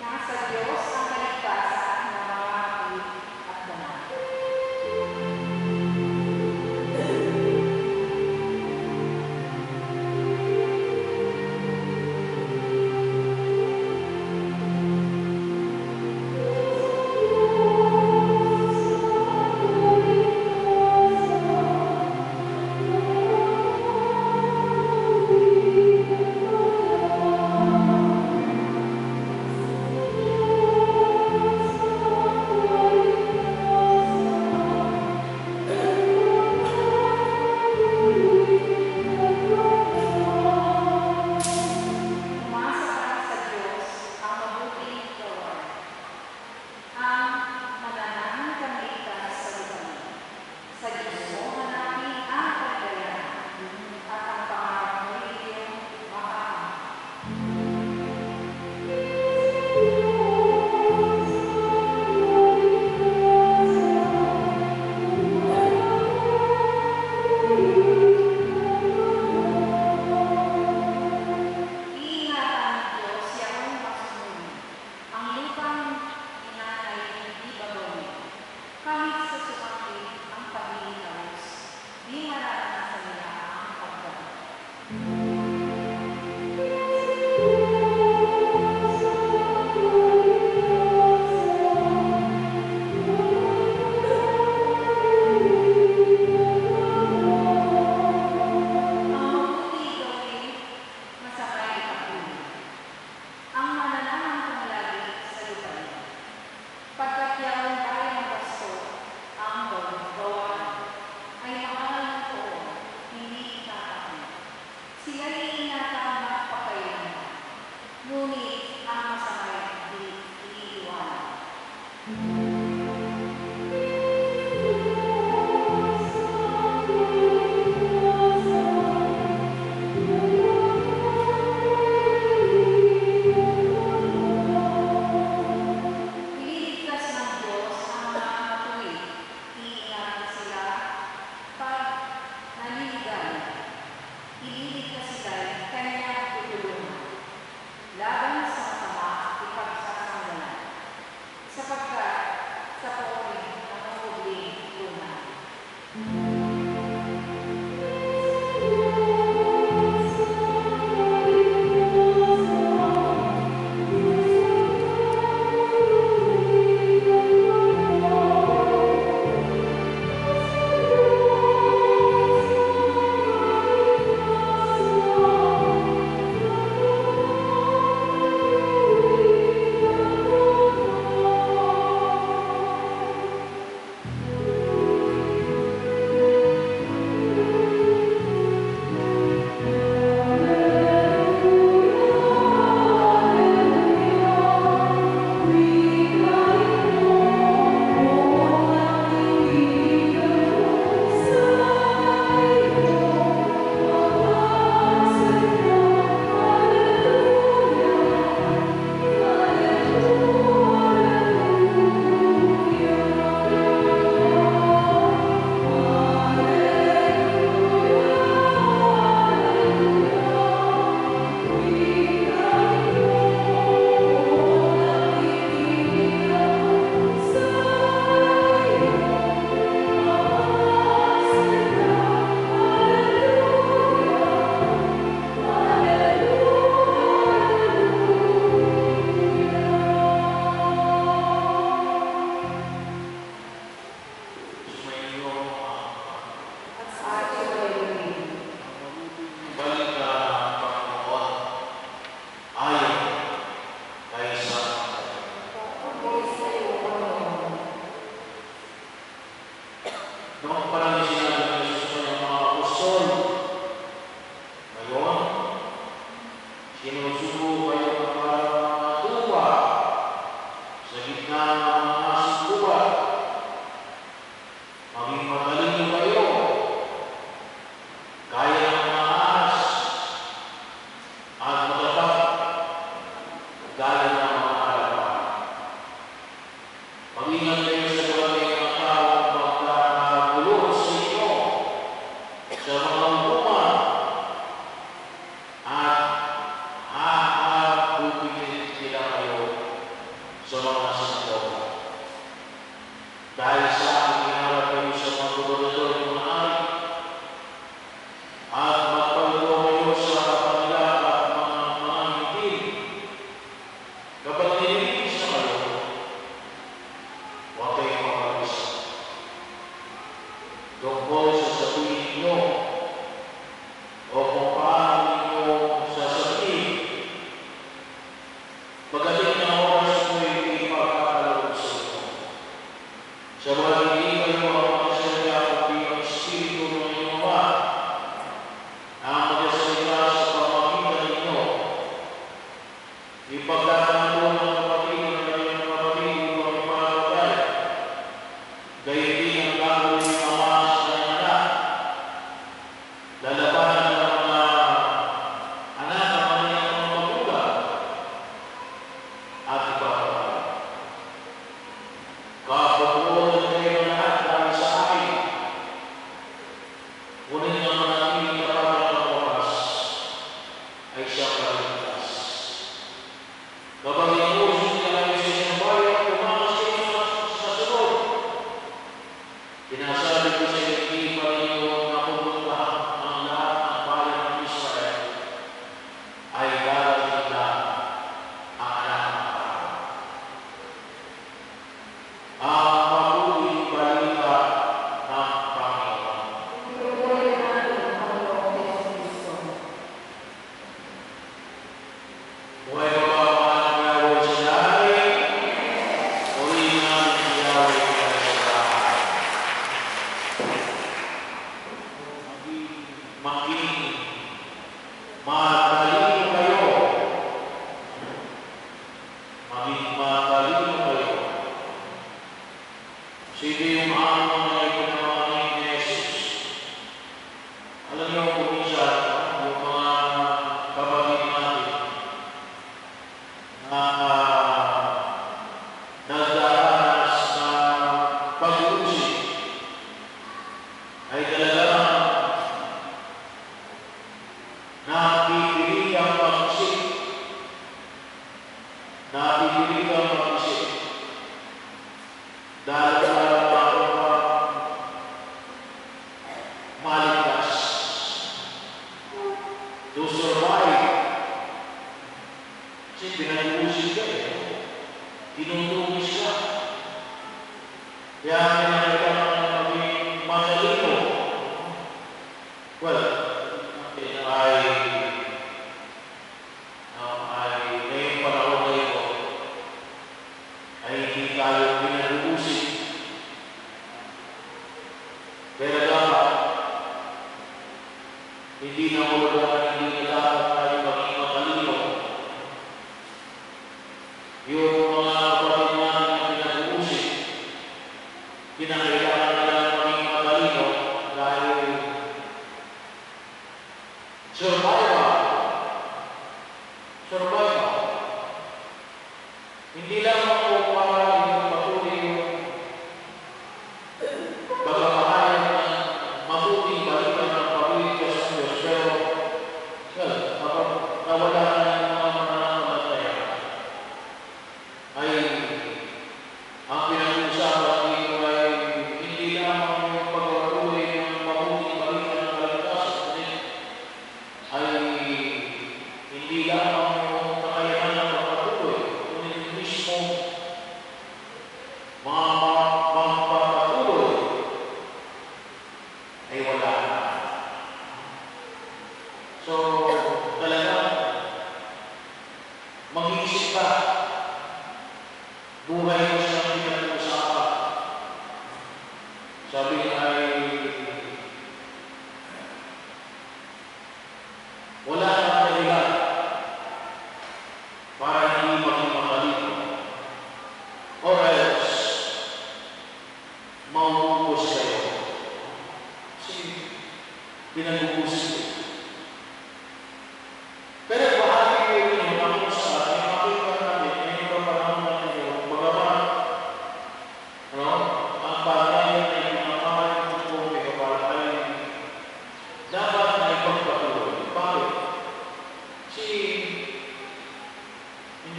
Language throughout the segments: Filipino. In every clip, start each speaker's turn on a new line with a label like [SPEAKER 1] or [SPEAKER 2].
[SPEAKER 1] Nasa
[SPEAKER 2] Diyos.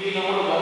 [SPEAKER 2] Hindi na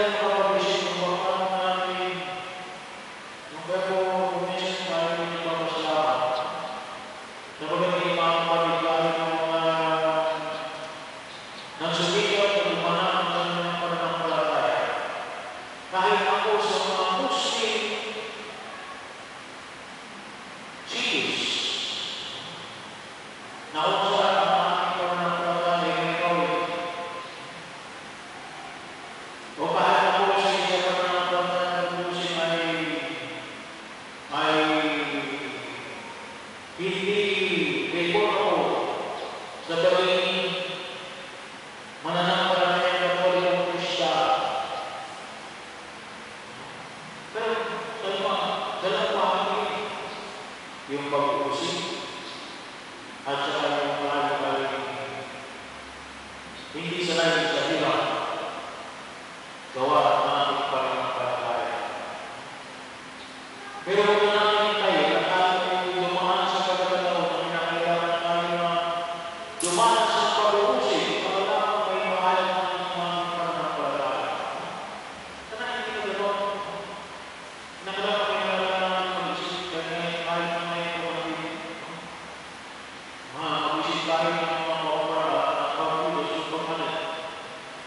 [SPEAKER 2] Thank you.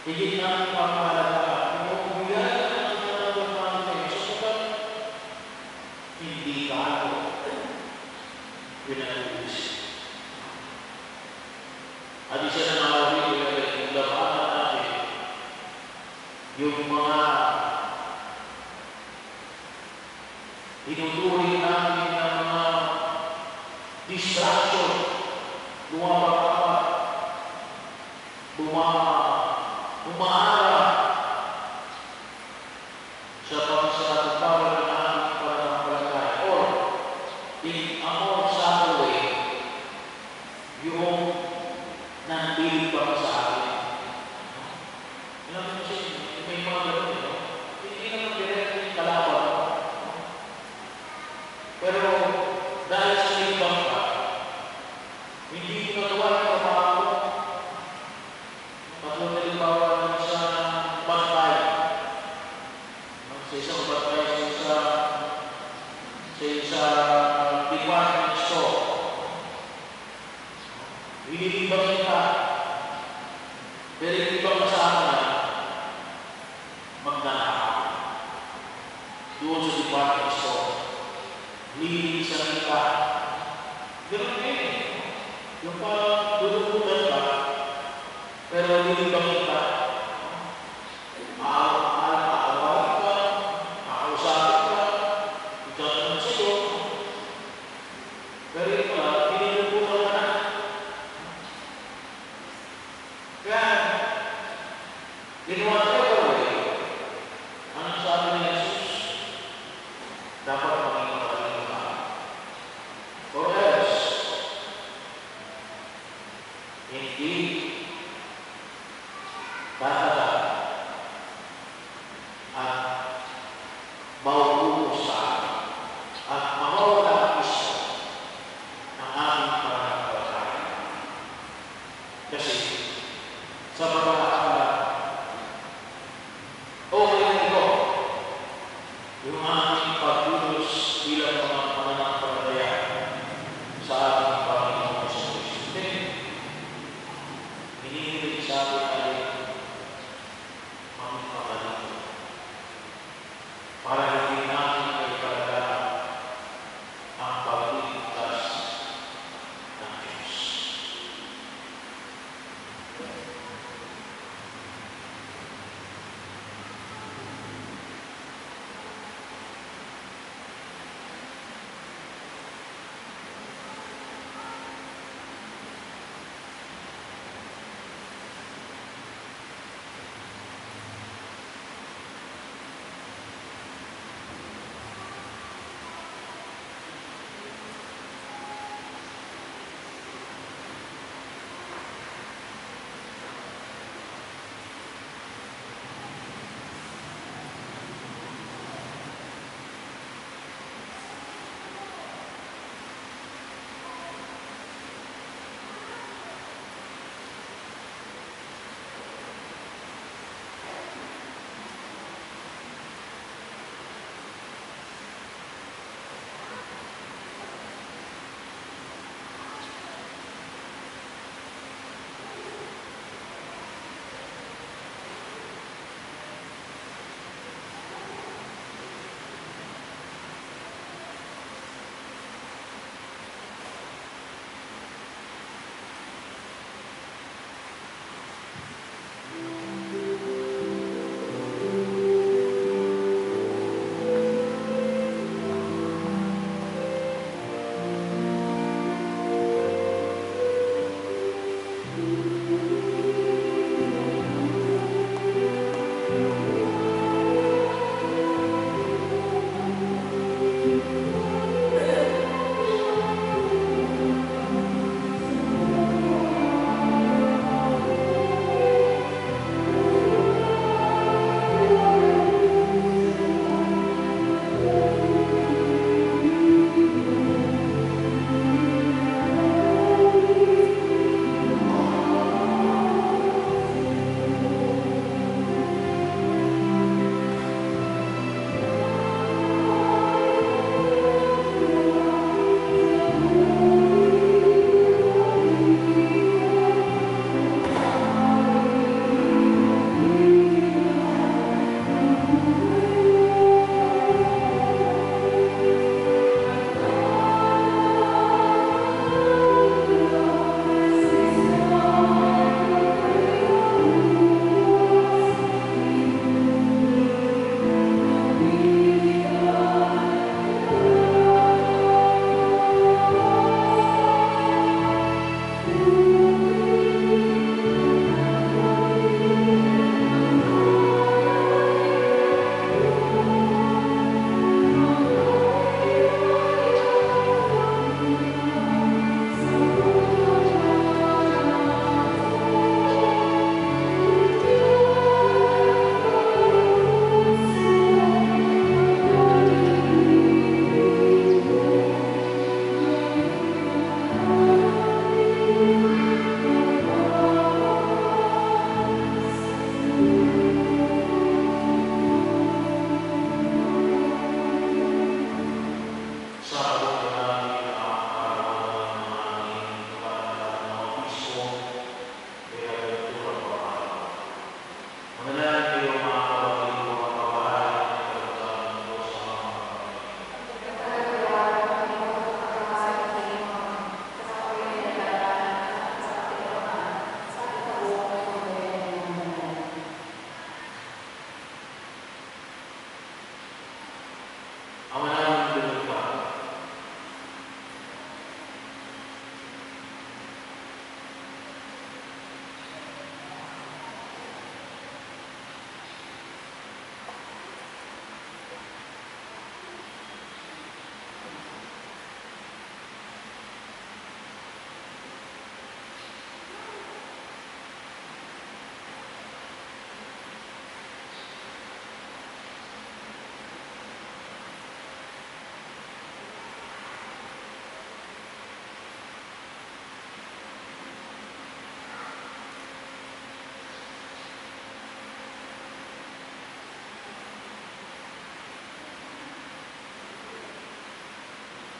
[SPEAKER 2] Hindi namin mapalagaan. Mula ang nanawagan kay Joseph, hindi ka ako pinalis. At isa na nakawin ko na labaan natin yung mga tinutuloy Pero hindi ba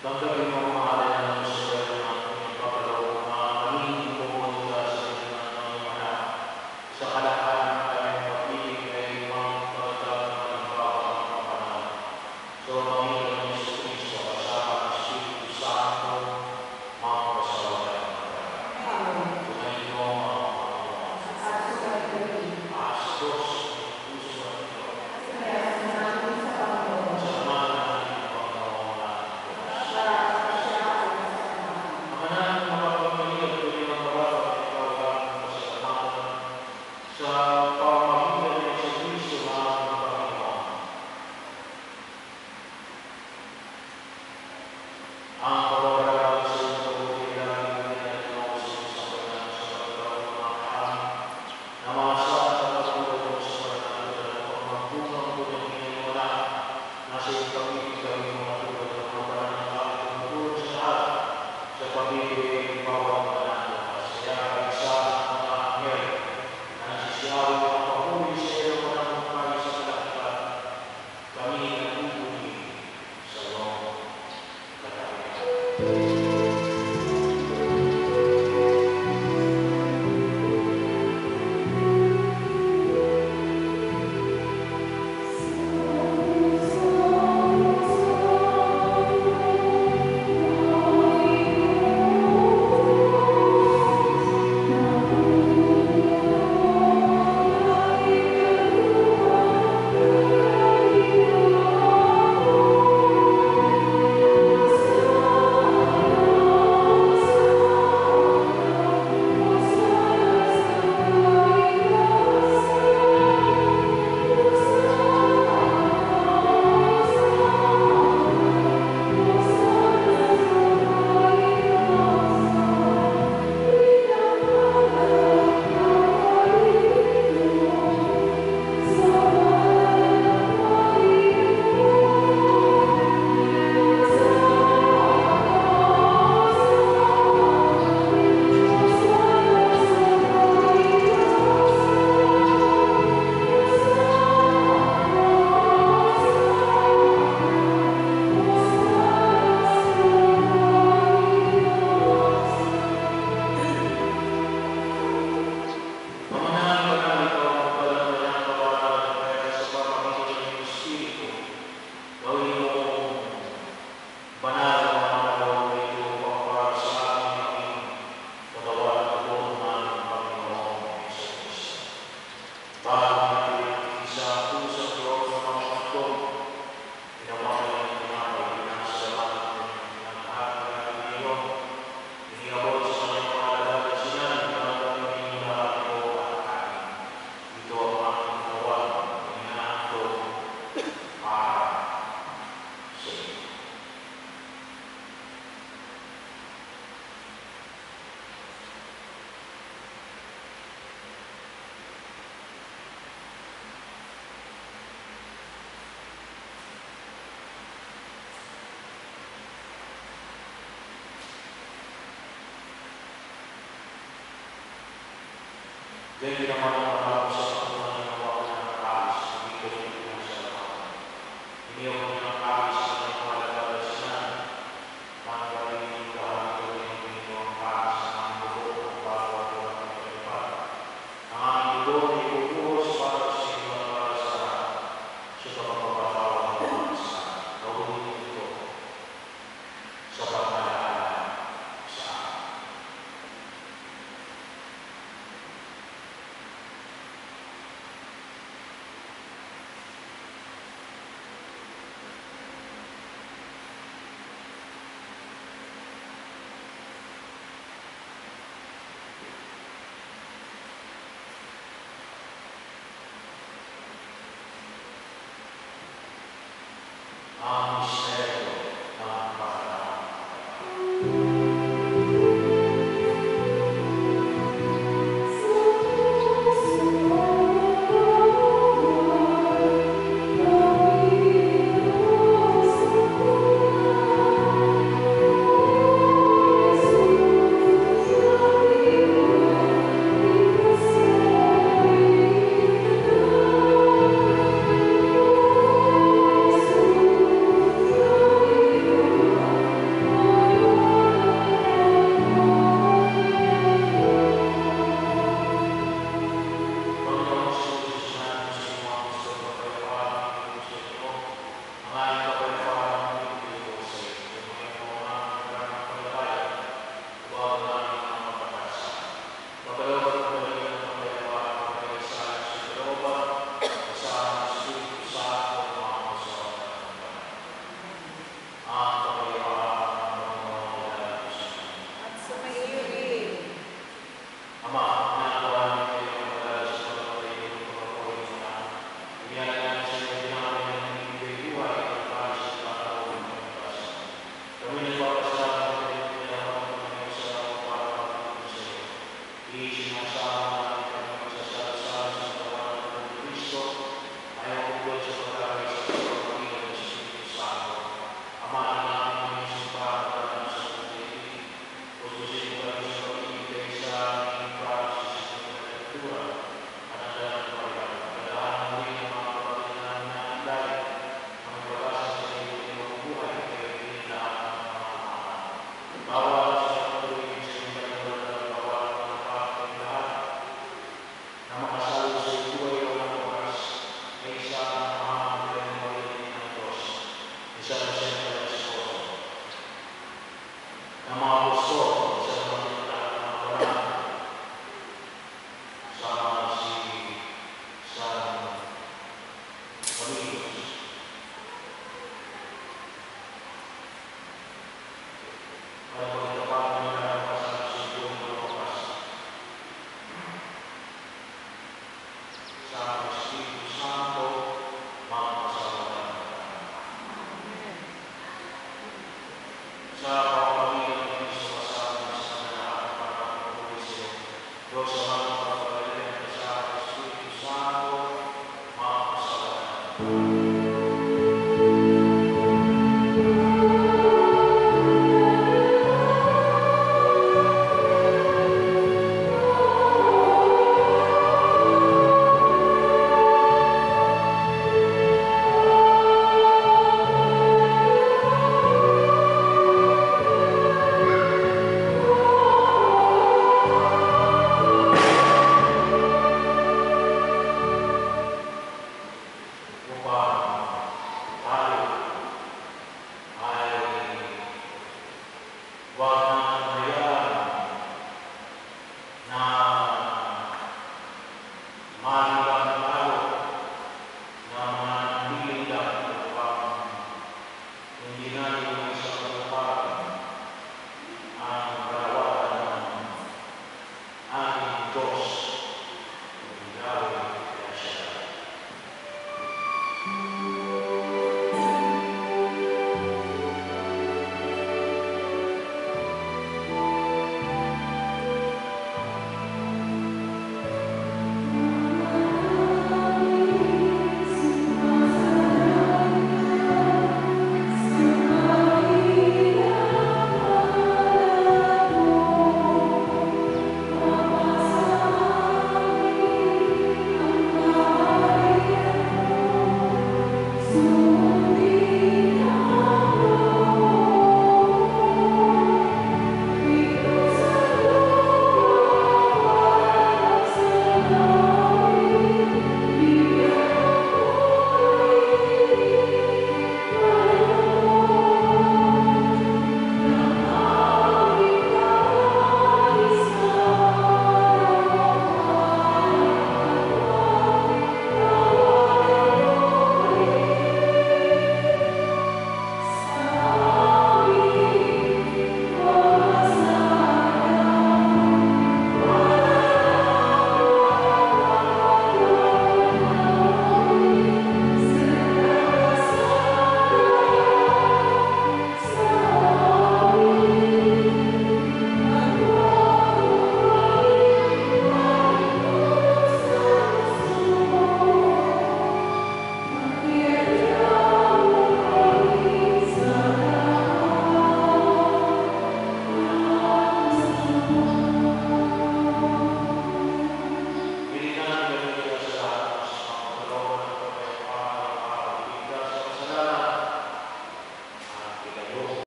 [SPEAKER 2] だんだん